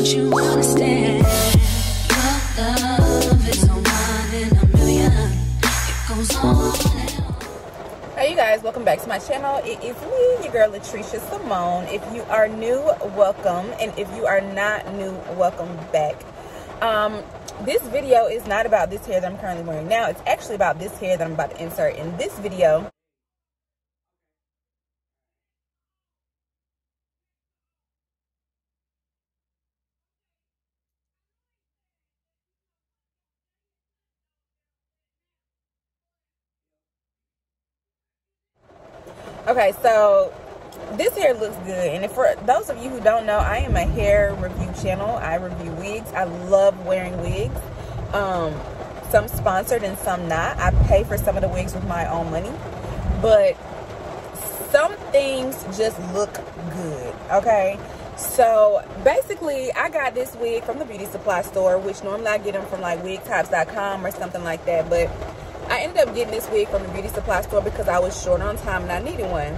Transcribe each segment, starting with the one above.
You. Hey you guys, welcome back to my channel. It is me, your girl Latresha Simone. If you are new, welcome. And if you are not new, welcome back. Um, this video is not about this hair that I'm currently wearing now. It's actually about this hair that I'm about to insert in this video. Okay, so this hair looks good. And for those of you who don't know, I am a hair review channel. I review wigs. I love wearing wigs. Um, some sponsored and some not. I pay for some of the wigs with my own money. But some things just look good, okay? So basically, I got this wig from the beauty supply store, which normally I get them from like wigtypes.com or something like that. But I ended up getting this wig from the beauty supply store because I was short on time and I needed one.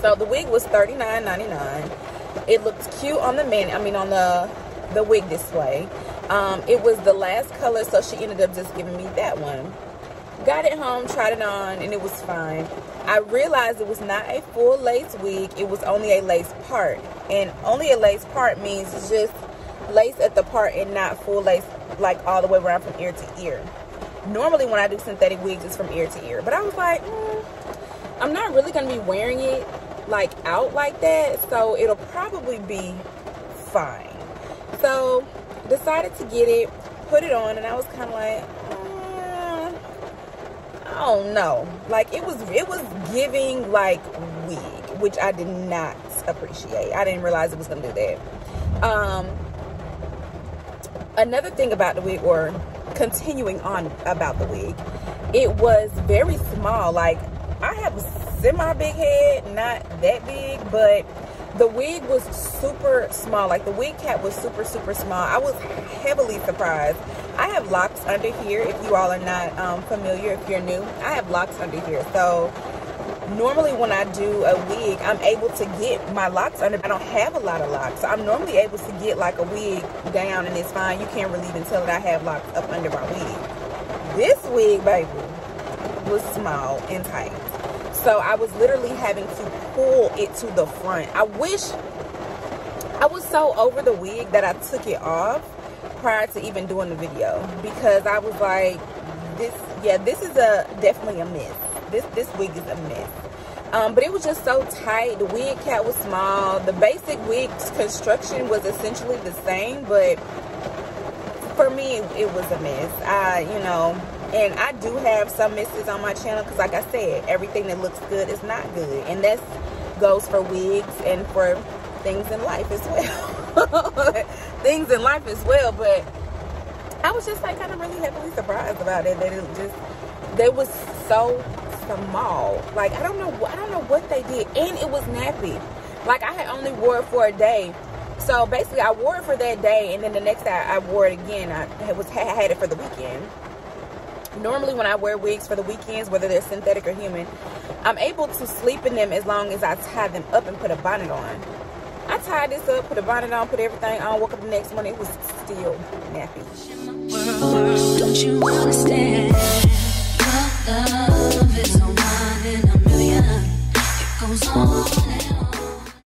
So the wig was $39.99. It looked cute on the man, I mean on the the wig display. Um, it was the last color, so she ended up just giving me that one. Got it home, tried it on, and it was fine. I realized it was not a full lace wig, it was only a lace part. And only a lace part means just lace at the part and not full lace like all the way around from ear to ear normally when I do synthetic wigs, it's from ear to ear. But I was like, mm, I'm not really going to be wearing it like out like that. So it'll probably be fine. So decided to get it, put it on, and I was kind of like, mm, I don't know. Like it was, it was giving like wig, which I did not appreciate. I didn't realize it was going to do that. Um, another thing about the wig, or continuing on about the wig, it was very small. Like I have a semi big head, not that big, but the wig was super small. Like the wig cap was super, super small. I was heavily surprised. I have locks under here. If you all are not um, familiar, if you're new, I have locks under here. So normally when I do a wig, I'm able to get my locks under. I don't have a lot of locks. So I'm normally able to get like a wig down and it's fine. You can't really even tell that I have locks up under my wig. This wig, baby, was small and tight. So I was literally having to pull it to the front. I wish I was so over the wig that I took it off prior to even doing the video because I was like, this, yeah, this is a definitely a miss this this wig is a mess. Um, but it was just so tight. The wig cap was small. The basic wig construction was essentially the same but for me it was a mess. I you know and i do have some misses on my channel because like i said everything that looks good is not good. And that goes for wigs and for things in life as well. Things in life as well but i was just like kind of really heavily surprised about it that it just they was so small. Like I don't know, I don't know what they did, and it was nappy. Like I had only wore it for a day, so basically I wore it for that day, and then the next day I wore it again. I was I had it for the weekend. Normally, when I wear wigs for the weekends, whether they're synthetic or human, I'm able to sleep in them as long as I tie them up and put a bonnet on. I tied this up, put a bonnet on, put everything on, woke up the next morning, it was still nappy. Don't you understand?